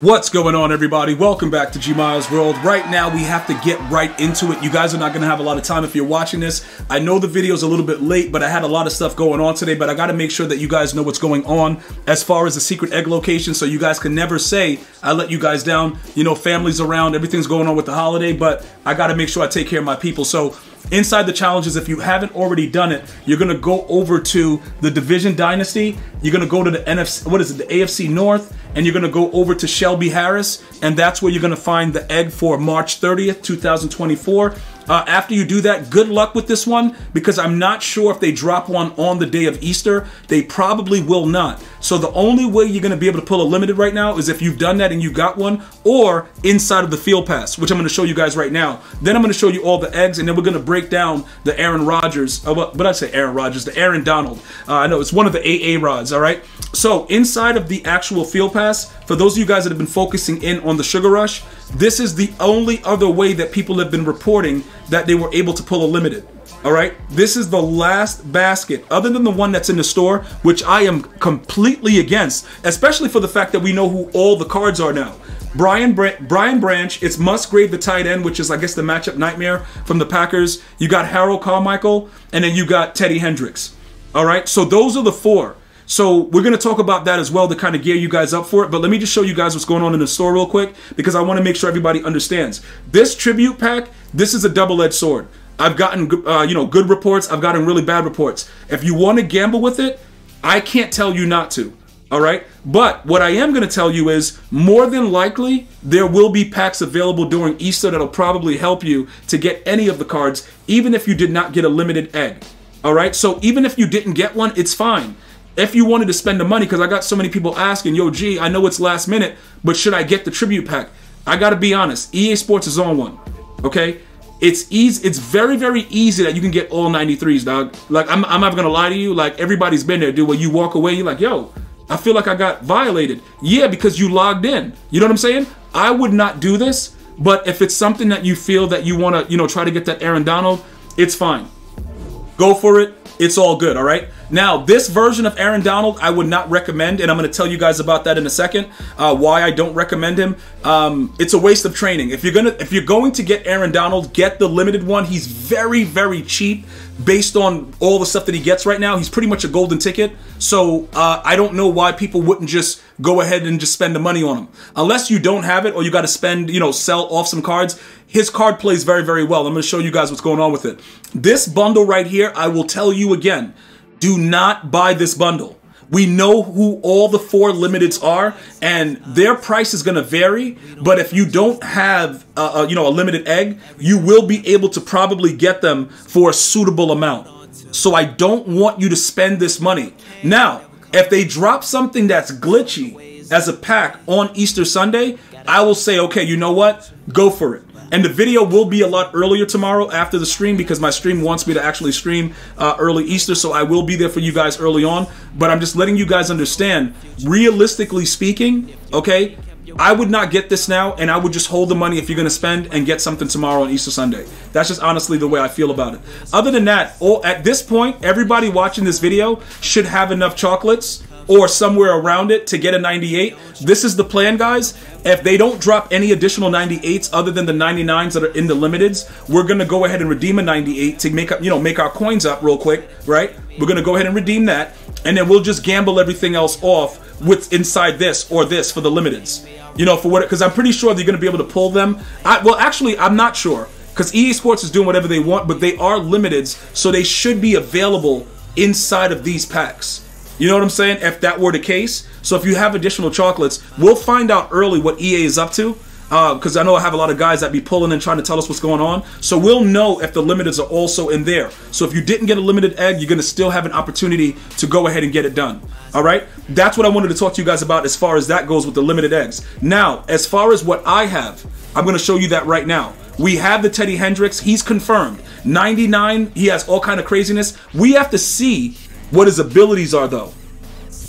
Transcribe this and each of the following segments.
What's going on, everybody? Welcome back to GmiasWorld. Right now, we have to get right into it. You guys are not going to have a lot of time if you're watching this. I know the video is a little bit late, but I had a lot of stuff going on today, but I got to make sure that you guys know what's going on as far as the secret egg location so you guys can never say I let you guys down. You know, families around, everything's going on with the holiday, but I got to make sure I take care of my people. So inside the challenges, if you haven't already done it, you're to go over to the Division Dynasty. You're to go to the NFC, what is it, the AFC North, and you're to go over to Shelby Harris, and that's where you're to find the egg for March 30th, 2024. Uh, after you do that, good luck with this one because I'm not sure if they drop one on the day of Easter. They probably will not. So the only way you're going to be able to pull a limited right now is if you've done that and you got one or inside of the field pass, which I'm going to show you guys right now. Then I'm going to show you all the eggs and then we're going to break down the Aaron Rodgers. Uh, what, I say Aaron Rodgers? The Aaron Donald. Uh, I know it's one of the AA rods, all right? So inside of the actual field pass, for those of you guys that have been focusing in on the Sugar Rush, this is the only other way that people have been reporting that they were able to pull a limited. All right, this is the last basket, other than the one that's in the store, which I am completely against, especially for the fact that we know who all the cards are now. Brian Bra- Brian Branch, it's Musgrave, the tight end, which is I guess the matchup nightmare from the Packers. You got Harold Carmichael, and then you got Teddy Hendricks. All right, so those are the four. So we're going to talk about that as well to kind of gear you guys up for it. But let me just show you guys what's going on in the store real quick because I want to make sure everybody understands. This tribute pack, this is a double-edged sword. I've gotten uh, you know good reports. I've gotten really bad reports. If you want to gamble with it, I can't tell you not to. All right. But what I am going to tell you is more than likely there will be packs available during Easter that'll probably help you to get any of the cards, even if you did not get a limited egg. All right. So even if you didn't get one, it's fine if you wanted to spend the money, because I got so many people asking, yo, G, I know it's last minute, but should I get the tribute pack? I gotta be honest, EA Sports is on one. Okay? It's easy, it's very, very easy that you can get all 93s, dog. Like, I'm, I'm not gonna lie to you, like, everybody's been there, dude. When you walk away, you're like, yo, I feel like I got violated. Yeah, because you logged in. You know what I'm saying? I would not do this, but if it's something that you feel that you wanna, you know, try to get that Aaron Donald, it's fine. Go for it. It's all good, all right? Now, this version of Aaron Donald, I would not recommend, and I'm going to tell you guys about that in a second. Uh, why I don't recommend him. Um, it's a waste of training. If you're gonna, if you're going to get Aaron Donald, get the limited one. He's very, very cheap based on all the stuff that he gets right now. He's pretty much a golden ticket. So uh, I don't know why people wouldn't just go ahead and just spend the money on him, unless you don't have it or you got to spend, you know, sell off some cards. His card plays very, very well. I'm going to show you guys what's going on with it. This bundle right here, I will tell you again do not buy this bundle. We know who all the four limiteds are, and their price is going to vary. But if you don't have, a, a, you know, a limited egg, you will be able to probably get them for a suitable amount. So I don't want you to spend this money. Now, if they drop something that's glitchy as a pack on Easter Sunday, I will say, okay, you know what? Go for it. And the video will be a lot earlier tomorrow after the stream because my stream wants me to actually stream uh, early Easter, so I will be there for you guys early on. But I'm just letting you guys understand, realistically speaking, okay, I would not get this now, and I would just hold the money if you're going to spend and get something tomorrow on Easter Sunday. That's just honestly the way I feel about it. Other than that, all, at this point, everybody watching this video should have enough chocolates or somewhere around it to get a 98. This is the plan, guys. If they don't drop any additional 98s other than the 99s that are in the limiteds, we're gonna go ahead and redeem a 98 to make up, you know, make our coins up real quick, right? We're gonna go ahead and redeem that, and then we'll just gamble everything else off with inside this or this for the limiteds. You know, for what? Because I'm pretty sure they're gonna be able to pull them. I, well, actually, I'm not sure because EA Sports is doing whatever they want, but they are limiteds, so they should be available inside of these packs. You know what I'm saying? If that were the case. So if you have additional chocolates, we'll find out early what EA is up to. Because uh, I know I have a lot of guys that be pulling and trying to tell us what's going on. So we'll know if the limiteds are also in there. So if you didn't get a limited egg, you're going to still have an opportunity to go ahead and get it done. All right? That's what I wanted to talk to you guys about as far as that goes with the limited eggs. Now, as far as what I have, I'm going to show you that right now. We have the Teddy Hendricks. He's confirmed. 99. He has all kind of craziness. We have to see what his abilities are, though.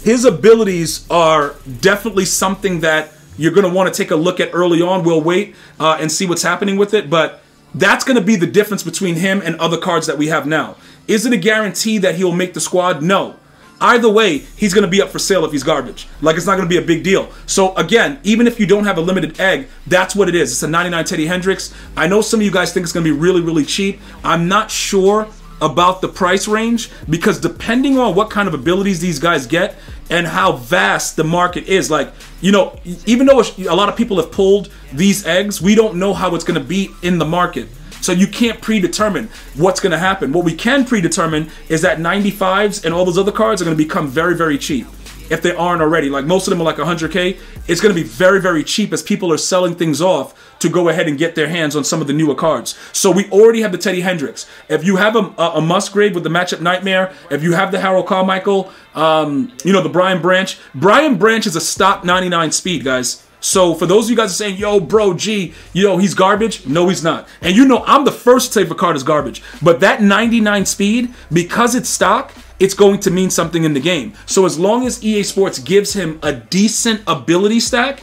His abilities are definitely something that you're going to want to take a look at early on. We'll wait uh, and see what's happening with it, but that's going to be the difference between him and other cards that we have now. Is it a guarantee that he'll make the squad? No. Either way, he's going to be up for sale if he's garbage. Like it's not going to be a big deal. So again, even if you don't have a limited egg, that's what it is. It's a 99 Teddy Hendricks. I know some of you guys think it's going to be really, really cheap. I'm not sure about the price range because depending on what kind of abilities these guys get and how vast the market is, like, you know, even though a lot of people have pulled these eggs, we don't know how it's going to be in the market. So you can't predetermine what's going to happen. What we can predetermine is that 95s and all those other cards are going to become very, very cheap if they aren't already. Like most of them are like 100K. It's going to be very, very cheap as people are selling things off to go ahead and get their hands on some of the newer cards. So we already have the Teddy Hendricks. If you have a, a, a Musgrave with the matchup Nightmare, if you have the Harold Carmichael, um, you know, the Brian Branch. Brian Branch is a stock 99 speed, guys. So for those of you guys are saying, yo, bro, G, you know, he's garbage. No, he's not. And you know, I'm the first to say a card is garbage. But that 99 speed, because it's stock, it's going to mean something in the game. So as long as EA Sports gives him a decent ability stack,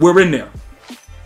we're in there.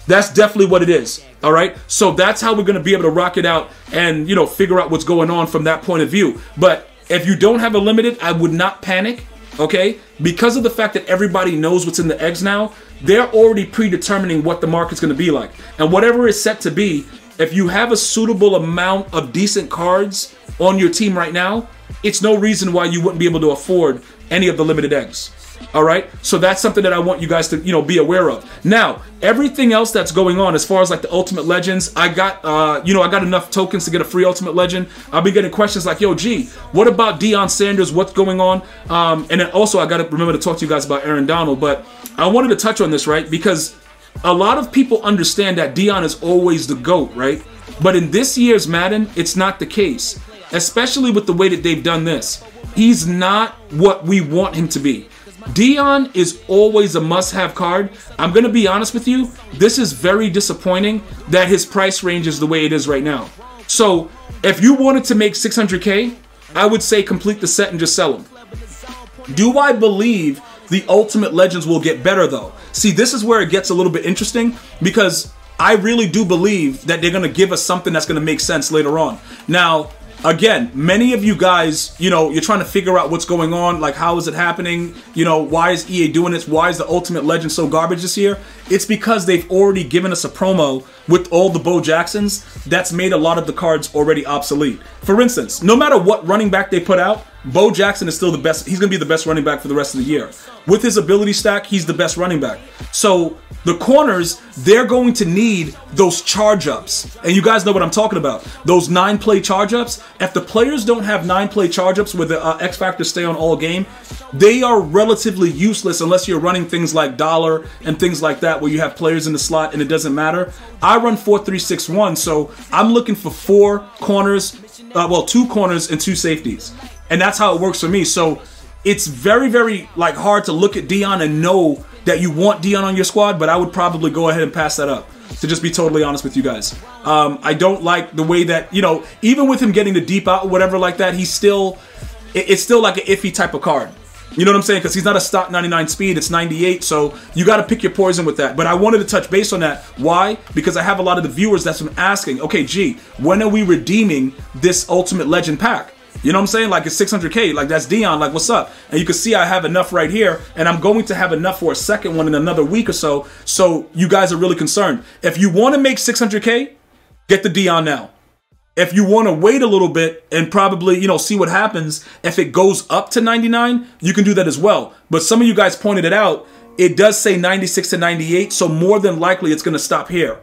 That's definitely what it is. All right. So that's how we're going to be able to rock it out and, you know, figure out what's going on from that point of view. But if you don't have a limited, I would not panic. Okay. Because of the fact that everybody knows what's in the eggs now, they're already predetermining what the market's going to be like. And whatever is set to be, if you have a suitable amount of decent cards on your team right now, it's no reason why you wouldn't be able to afford any of the limited eggs. All right, so that's something that I want you guys to you know be aware of. Now, everything else that's going on as far as like the Ultimate Legends, I got uh you know I got enough tokens to get a free Ultimate Legend. I'll be getting questions like, "Yo, G, what about Deion Sanders? What's going on?" Um, and then also I got to remember to talk to you guys about Aaron Donald, but I wanted to touch on this right because a lot of people understand that Deion is always the goat, right? But in this year's Madden, it's not the case especially with the way that they've done this. He's not what we want him to be. Deion is always a must-have card. I'm going to be honest with you. This is very disappointing that his price range is the way it is right now. So if you wanted to make 600K, I would say complete the set and just sell them. Do I believe the Ultimate Legends will get better though? See, this is where it gets a little bit interesting because I really do believe that they're going to give us something that's going to make sense later on. Now, again, many of you guys, you know, you're trying to figure out what's going on, like how is it happening? You know, why is EA doing this? Why is the Ultimate Legend so garbage this year? It's because they've already given us a promo with all the Bo Jacksons that's made a lot of the cards already obsolete. For instance, no matter what running back they put out, Bo Jackson is still the best. He's going to be the best running back for the rest of the year. With his ability stack, he's the best running back. So the corners, they're going to need those charge ups. And you guys know what I'm talking about. Those nine play charge ups. If the players don't have nine play charge ups where the uh, X Factor stay on all game, they are relatively useless unless you're running things like dollar and things like that where you have players in the slot and it doesn't matter. I run 4-3-6-1, so I'm looking for four corners, uh, well, two corners and two safeties. And that's how it works for me. So it's very, very like hard to look at Deion and know that you want Deion on your squad, but I would probably go ahead and pass that up. To just be totally honest with you guys, um, I don't like the way that you know, even with him getting the deep out, or whatever like that, he's still, it's still like an iffy type of card. You know what I'm saying? Because he's not a stock 99 speed, it's 98. So you got to pick your poison with that. But I wanted to touch base on that. Why? Because I have a lot of the viewers that's been asking, okay, gee, when are we redeeming this Ultimate Legend pack? You know what I'm saying? Like it's 600K. Like that's Deion. Like what's up? And you can see I have enough right here. And I'm going to have enough for a second one in another week or so. So you guys are really concerned. If you want to make 600K, get the Deion now. If you want to wait a little bit and probably, you know, see what happens, if it goes up to 99, you can do that as well. But some of you guys pointed it out. It does say 96 to 98. So more than likely it's going to stop here.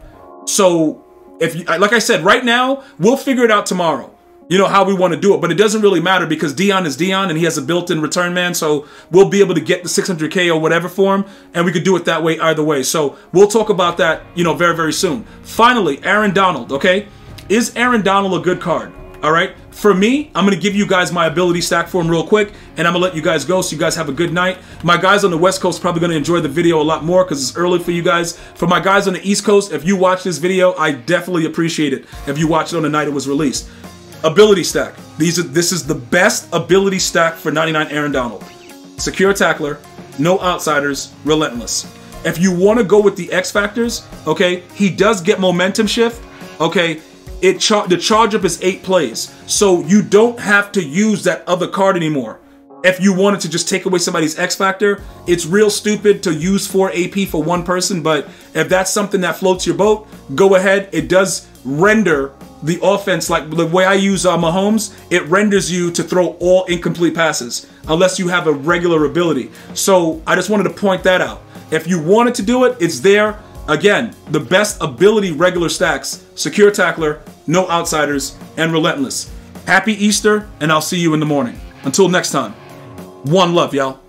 So if you, like I said, right now, we'll figure it out tomorrow you know, how we want to do it. But it doesn't really matter because Deion is Deion and he has a built-in return man. So we'll be able to get the 600K or whatever for him. And we could do it that way either way. So we'll talk about that, you know, very, very soon. Finally, Aaron Donald, okay? Is Aaron Donald a good card? All right. For me, I'm going to give you guys my ability stack for him real quick, and I'm going to let you guys go so you guys have a good night. My guys on the West Coast probably going to enjoy the video a lot more because it's early for you guys. For my guys on the East Coast, if you watch this video, I definitely appreciate it if you watch it on the night it was released. Ability stack. These are this is the best ability stack for 99 Aaron Donald. Secure tackler, no outsiders, relentless. If you want to go with the X factors, okay, he does get momentum shift. Okay, it char the charge up is eight plays, so you don't have to use that other card anymore. if you wanted to just take away somebody's X factor, it's real stupid to use 4 AP for one person, but if that's something that floats your boat, go ahead. It does render the offense like the way I use uh, Mahomes, it renders you to throw all incomplete passes unless you have a regular ability. So I just wanted to point that out. If you wanted to do it, it's there. Again, the best ability regular stacks, secure tackler, no outsiders, and relentless. Happy Easter, and I'll see you in the morning. Until next time, one love, y'all.